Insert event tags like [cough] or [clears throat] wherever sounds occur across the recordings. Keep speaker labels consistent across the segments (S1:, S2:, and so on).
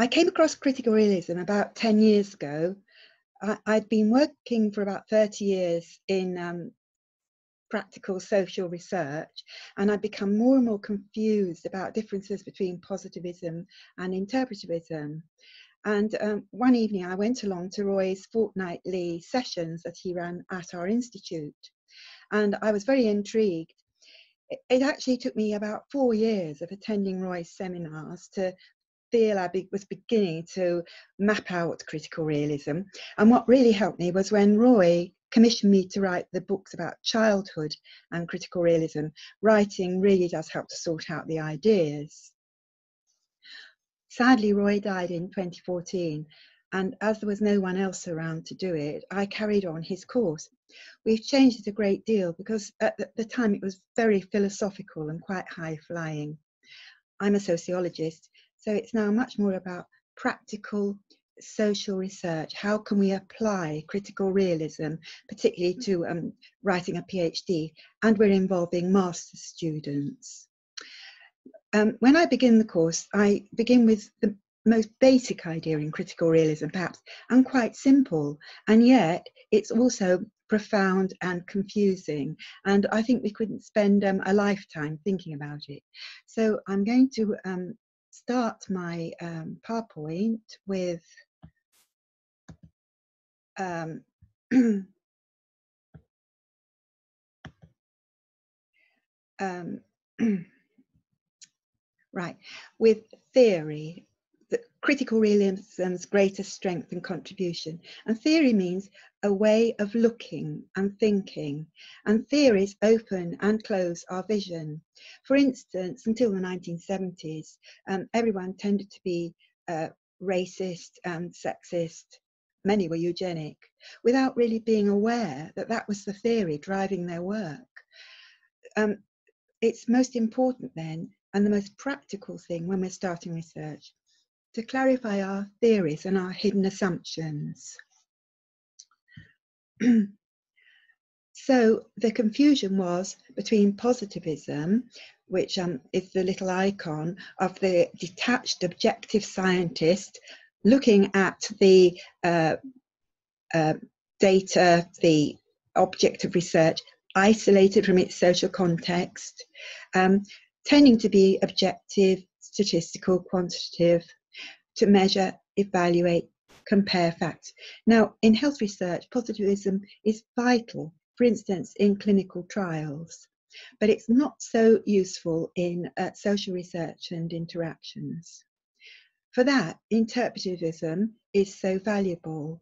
S1: I came across critical realism about 10 years ago. I, had been working for about 30 years in um, practical social research, and I'd become more and more confused about differences between positivism and interpretivism. And um, one evening, I went along to Roy's fortnightly sessions that he ran at our institute, and I was very intrigued. It, it actually took me about four years of attending Roy's seminars to feel I was beginning to map out critical realism. And what really helped me was when Roy commissioned me to write the books about childhood and critical realism. Writing really does help to sort out the ideas. Sadly, Roy died in 2014, and as there was no one else around to do it, I carried on his course. We've changed it a great deal because at the time it was very philosophical and quite high flying. I'm a sociologist, so it's now much more about practical social research. How can we apply critical realism, particularly to um, writing a PhD? And we're involving master's students. Um, when I begin the course, I begin with the most basic idea in critical realism, perhaps, and quite simple, and yet it's also profound and confusing. And I think we couldn't spend um, a lifetime thinking about it. So I'm going to um, start my um, PowerPoint with um, [clears throat] um, [clears throat] right, with theory, the critical realism's greatest strength and contribution. And theory means a way of looking and thinking, and theories open and close our vision. For instance, until the 1970s, um, everyone tended to be uh, racist and sexist. Many were eugenic, without really being aware that that was the theory driving their work. Um, it's most important then, and the most practical thing when we're starting research, to clarify our theories and our hidden assumptions. [clears throat] so the confusion was between positivism, which um, is the little icon of the detached objective scientist looking at the uh, uh, data, the object of research, isolated from its social context, um, tending to be objective, statistical, quantitative, to measure, evaluate, compare facts. Now, in health research, positivism is vital, for instance, in clinical trials, but it's not so useful in uh, social research and interactions. For that, interpretivism is so valuable.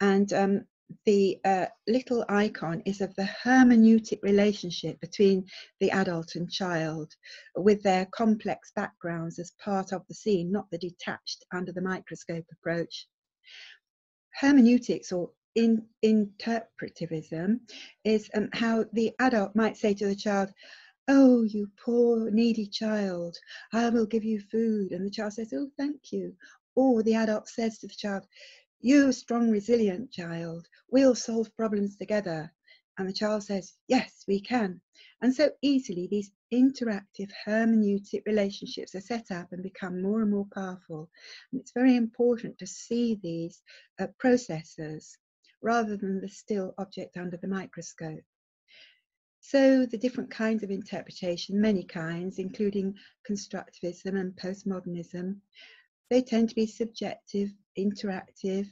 S1: And um, the uh, little icon is of the hermeneutic relationship between the adult and child with their complex backgrounds as part of the scene, not the detached under the microscope approach hermeneutics or in interpretivism is um, how the adult might say to the child, Oh, you poor needy child, I will give you food. And the child says, Oh, thank you. Or the adult says to the child, You strong, resilient child, we'll solve problems together. And the child says, Yes, we can. And so easily these interactive hermeneutic relationships are set up and become more and more powerful. And it's very important to see these uh, processes rather than the still object under the microscope. So the different kinds of interpretation, many kinds, including constructivism and postmodernism, they tend to be subjective, interactive,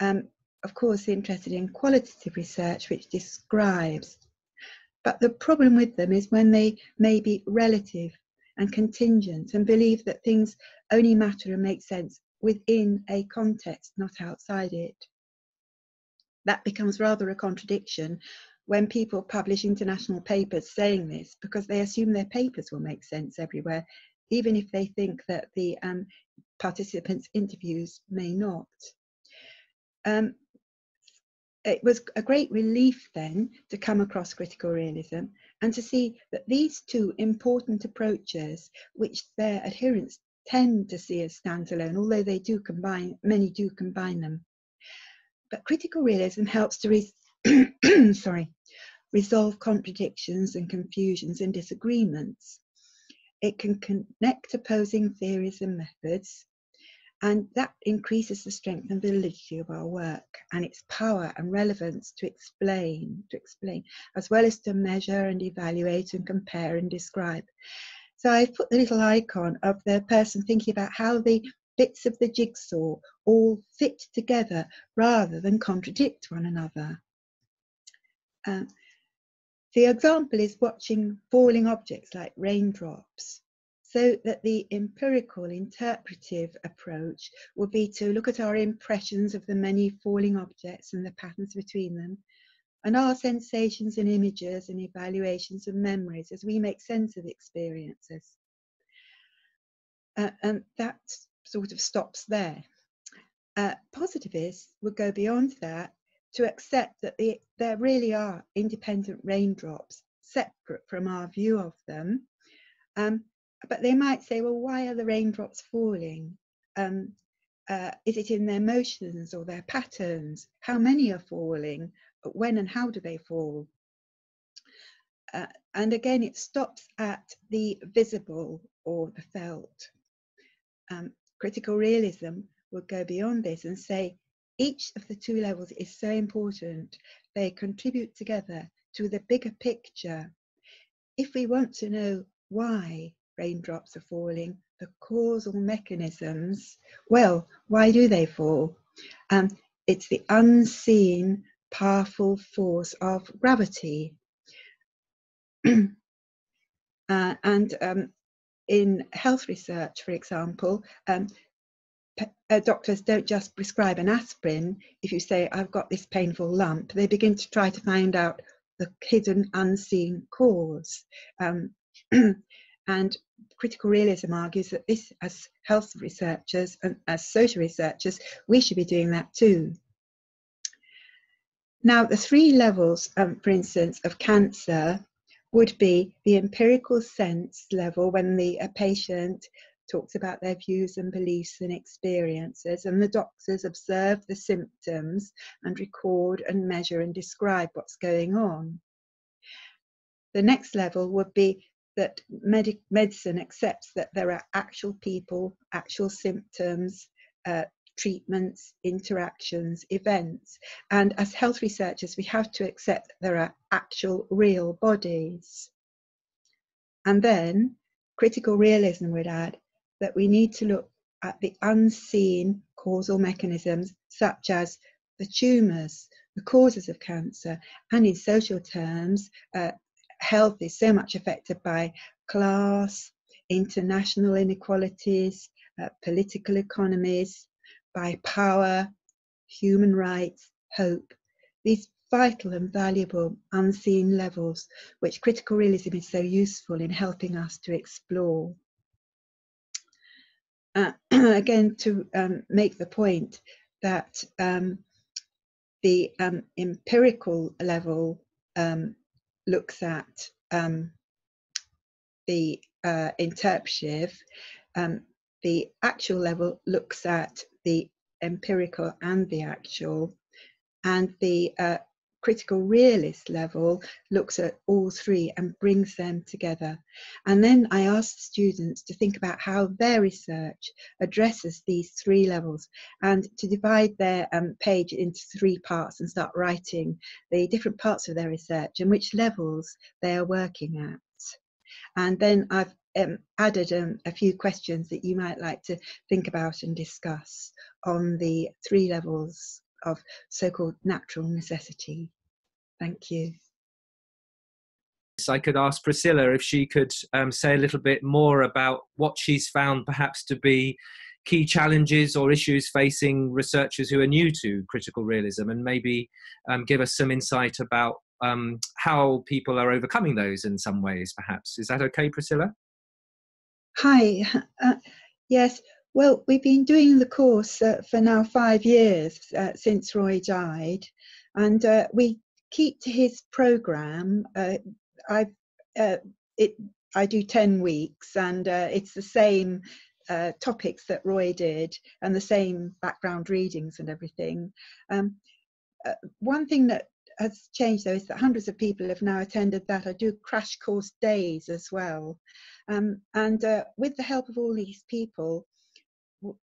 S1: um, of course interested in qualitative research which describes but the problem with them is when they may be relative and contingent and believe that things only matter and make sense within a context, not outside it. That becomes rather a contradiction when people publish international papers saying this because they assume their papers will make sense everywhere, even if they think that the um, participants' interviews may not. Um, it was a great relief then to come across critical realism and to see that these two important approaches, which their adherents tend to see as standalone, although they do combine, many do combine them. But critical realism helps to [clears throat] sorry, resolve contradictions and confusions and disagreements. It can connect opposing theories and methods, And that increases the strength and validity of our work and its power and relevance to explain, to explain, as well as to measure and evaluate and compare and describe. So I've put the little icon of the person thinking about how the bits of the jigsaw all fit together rather than contradict one another. Uh, the example is watching falling objects like raindrops so that the empirical interpretive approach would be to look at our impressions of the many falling objects and the patterns between them and our sensations and images and evaluations and memories as we make sense of experiences. Uh, and that sort of stops there. Uh, positivists would go beyond that to accept that the, there really are independent raindrops separate from our view of them. Um, but they might say, well, why are the raindrops falling? Um, uh, is it in their motions or their patterns? How many are falling? When and how do they fall? Uh, and again, it stops at the visible or the felt. Um, critical realism would go beyond this and say each of the two levels is so important. They contribute together to the bigger picture. If we want to know why raindrops are falling, the causal mechanisms, well, why do they fall? Um, it's the unseen, powerful force of gravity. [clears throat] uh, and um, in health research, for example, um, uh, doctors don't just prescribe an aspirin if you say, I've got this painful lump. They begin to try to find out the hidden, unseen cause. Um, [clears throat] and critical realism argues that this, as health researchers and as social researchers, we should be doing that too. Now, the three levels, um, for instance, of cancer would be the empirical sense level when the patient talks about their views and beliefs and experiences, and the doctors observe the symptoms and record and measure and describe what's going on. The next level would be that medic- medicine accepts that there are actual people, actual symptoms, uh, treatments, interactions, events. And as health researchers, we have to accept that there are actual real bodies. And then critical realism would add that we need to look at the unseen causal mechanisms, such as the tumours, the causes of cancer, and in social terms, uh, health is so much affected by class, international inequalities, uh, political economies, by power, human rights, hope, these vital and valuable unseen levels which critical realism is so useful in helping us to explore. Uh, [clears throat] again, to um, make the point that um, the um, empirical level um, looks at um, the uh, interpretive, um, the actual level looks at the empirical and the actual, and the uh, critical realist level looks at all three and brings them together. And then I ask students to think about how their research addresses these three levels and to divide their um, page into three parts and start writing the different parts of their research and which levels they are working at. And then I've um, added um, a few questions that you might like to think about and discuss on the three levels of so-called natural necessity. Thank you.
S2: I could ask Priscilla if she could um, say a little bit more about what she's found perhaps to be key challenges or issues facing researchers who are new to critical realism and maybe um, give us some insight about um, how people are overcoming those in some ways, perhaps. Is that okay, Priscilla?
S1: Hi. [laughs] Uh, yes. Well, we've been doing the course uh, for now five years uh, since Roy died, and uh, we keep to his program. Uh, I uh, it I do ten weeks, and uh, it's the same topics that Roy did, and the same background readings and everything. Um, one thing that has changed though is that hundreds of people have now attended that. I do crash course days as well, um, and uh, with the help of all these people,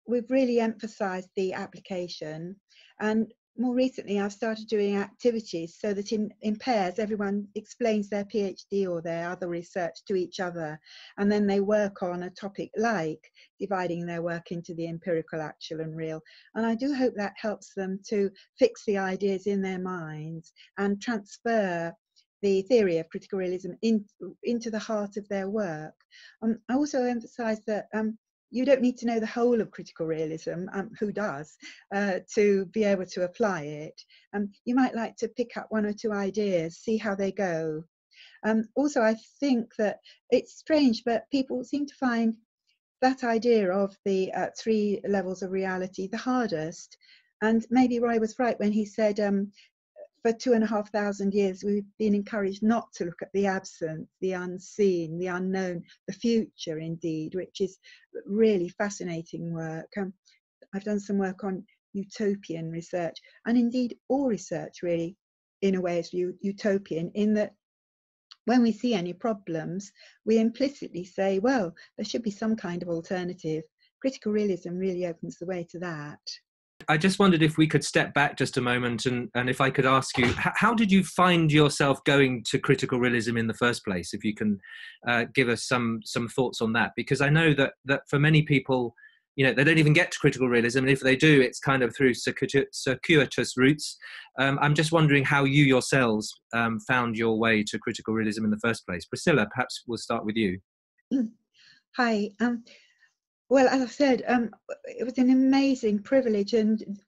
S1: we've really emphasized the application and more recently I've started doing activities so that in, in pairs everyone explains their PhD or their other research to each other and then they work on a topic like dividing their work into the empirical, actual and real. And I do hope that helps them to fix the ideas in their minds and transfer the theory of critical realism in, into the heart of their work. Um, I also emphasize that um, you don't need to know the whole of critical realism, um, who does, uh, to be able to apply it. Um, you might like to pick up one or two ideas, see how they go. Um, also, I think that it's strange, but people seem to find that idea of the uh, three levels of reality the hardest. And maybe Roy was right when he said um, for two and a half thousand years, we've been encouraged not to look at the absent, the unseen, the unknown, the future, indeed, which is really fascinating work. Um, I've done some work on utopian research, and indeed, all research really, in a way, is utopian in that when we see any problems, we implicitly say, well, there should be some kind of alternative. Critical realism really opens the way to that.
S2: I just wondered if we could step back just a moment and, and if I could ask you, how did you find yourself going to critical realism in the first place? If you can uh, give us some some thoughts on that, because I know that that for many people, you know, they don't even get to critical realism, and if they do, it's kind of through circuitous routes. Um, I'm just wondering how you yourselves um, found your way to critical realism in the first place. Priscilla, perhaps we'll start with you. [clears throat]
S1: Hi. Um, well, as I said, um, it was an amazing privilege and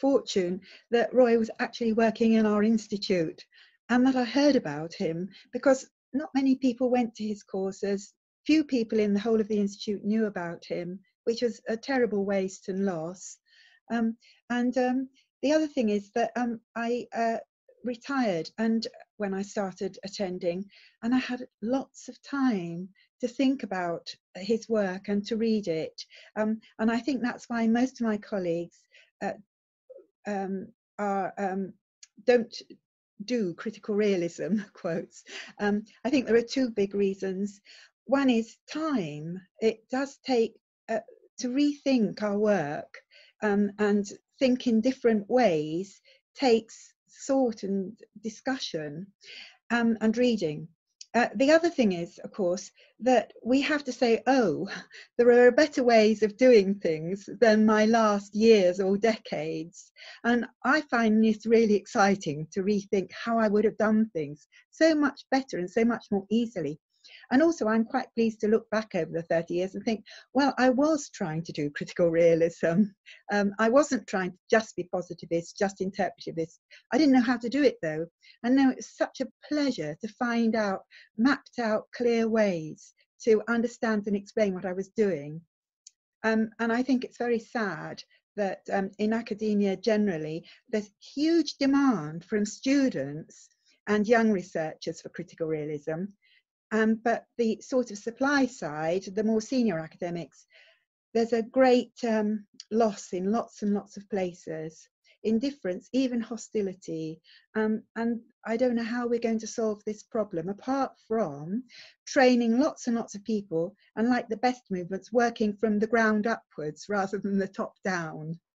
S1: fortune that Roy was actually working in our institute and that I heard about him because not many people went to his courses. Few people in the whole of the institute knew about him, which was a terrible waste and loss. Um, and um, the other thing is that um, I uh, retired and when I started attending, and I had lots of time to think about his work and to read it. Um, and I think that's why most of my colleagues uh, um, are um, don't do critical realism [laughs] quotes. Um, I think there are two big reasons. One is time. It does take uh, to rethink our work um, and think in different ways takes thought and discussion um, and reading. Uh, the other thing is, of course, that we have to say, oh, [laughs] there are better ways of doing things than my last years or decades. And I find this really exciting to rethink how I would have done things so much better and so much more easily. And also, I'm quite pleased to look back over the 30 years and think, well, I was trying to do critical realism. Um, I wasn't trying to just be positivist, just interpretivist. I didn't know how to do it though. And now it's such a pleasure to find out mapped out clear ways to understand and explain what I was doing. Um, and I think it's very sad that um, in academia generally, there's huge demand from students and young researchers for critical realism. Um, but the sort of supply side, the more senior academics, there's a great um, loss in lots and lots of places, indifference, even hostility. Um, and I don't know how we're going to solve this problem apart from training lots and lots of people and, like the best movements, working from the ground upwards rather than the top down.